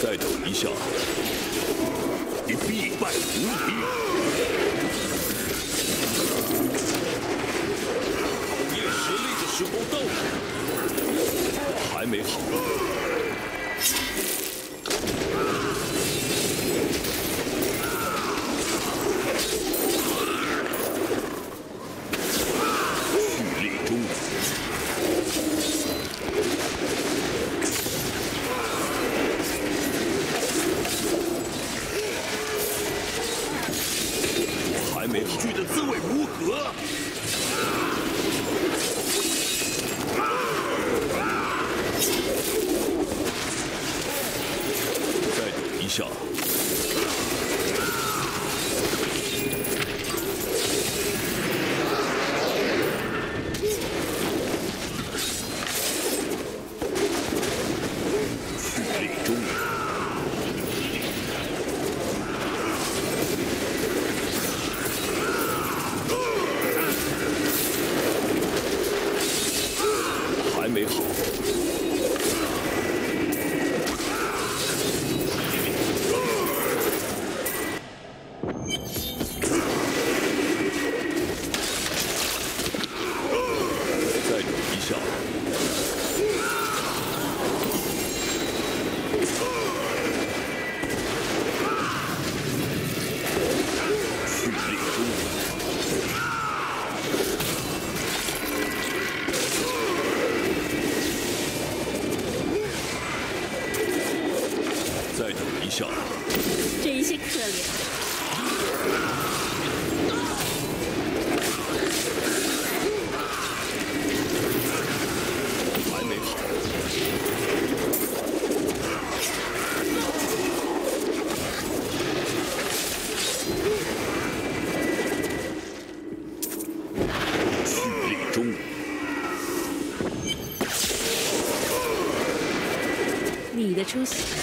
再等一下，你必败无疑。考验实力的时候到了，还没好。蓄力中。还没好。剧的滋味如何？再等一下。蓄力中。还没好。再等一下。蓄力中。再等一下。真是可怜。还没好。蓄力中。你的出席，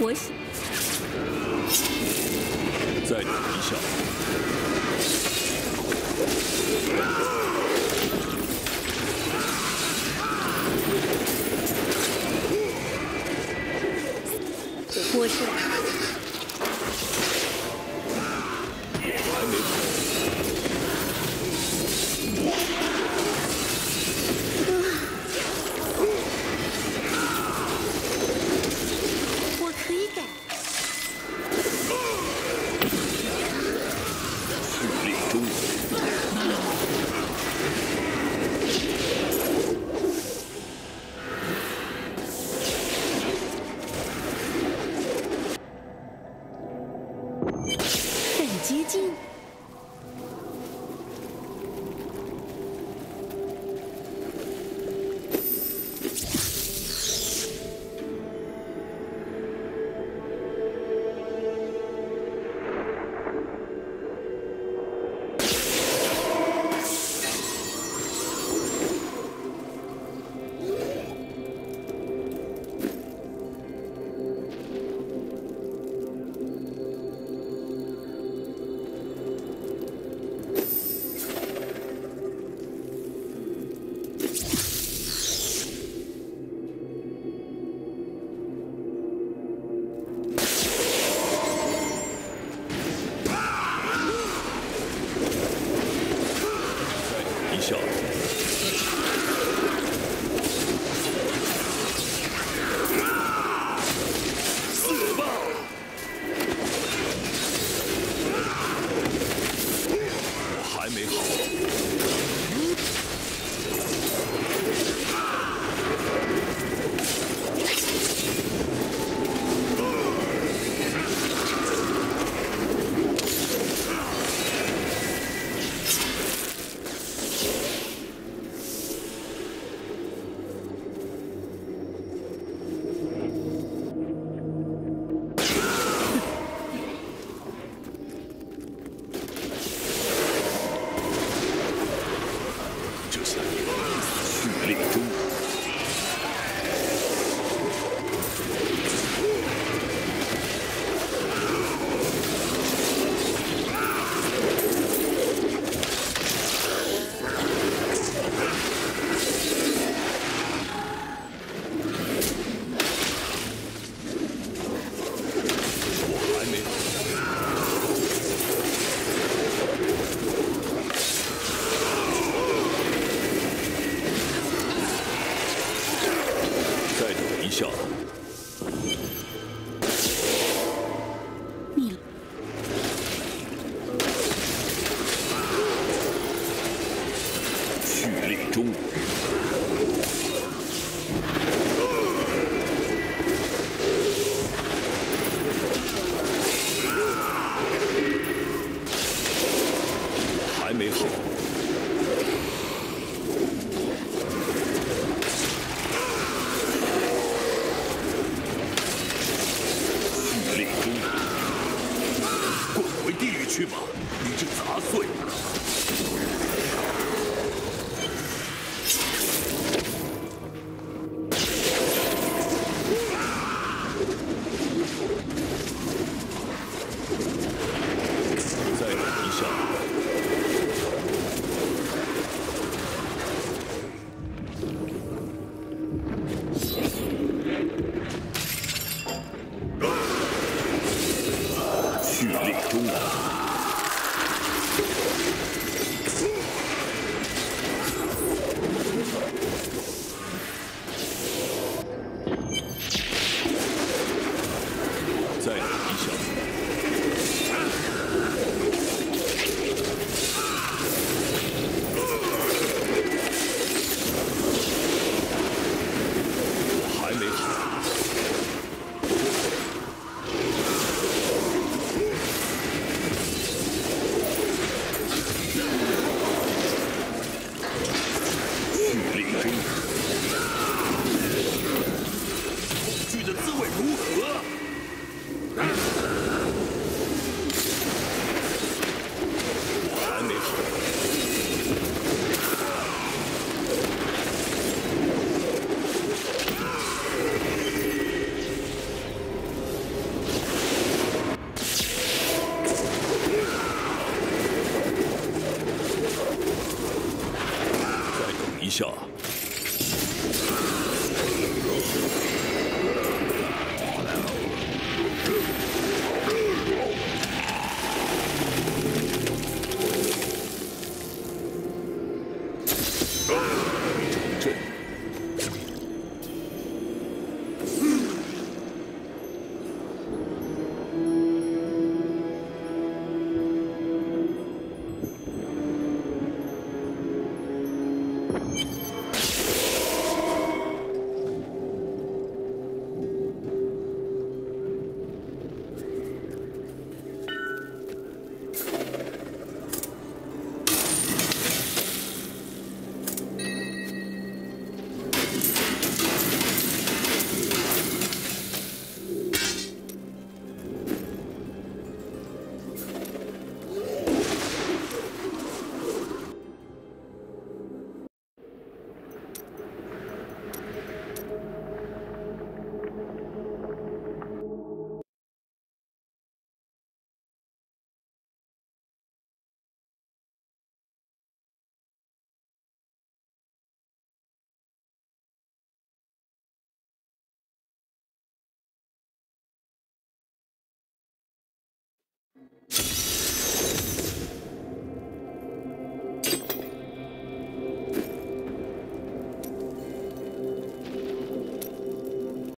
我喜再等一下。还没好。蓄力中。Oh. you